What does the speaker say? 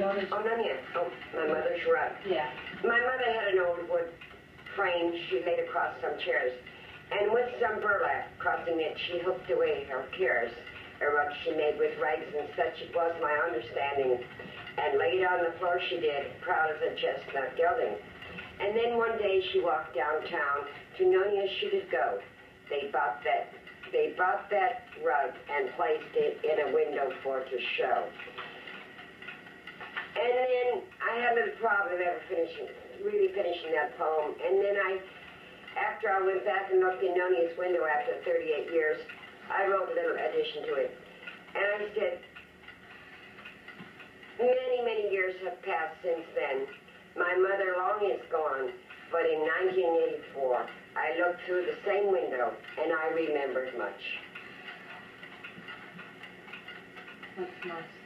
Oh, none yet. Oh, my mother's right. yeah. My mother had an old wood frame she laid across some chairs, and with some burlap crossing it, she hooked away her chairs, a rug she made with rags and such it was my understanding, and laid on the floor she did, proud as a chestnut gelding. And then one day she walked downtown to Nonia's she did go. They bought that they bought that rug and placed it in a window for to show. I problem ever finishing, really finishing that poem. And then I, after I went back and looked in Nonia's window after 38 years, I wrote a little addition to it. And I said, many, many years have passed since then. My mother long is gone, but in 1984, I looked through the same window and I remembered much. That's nice.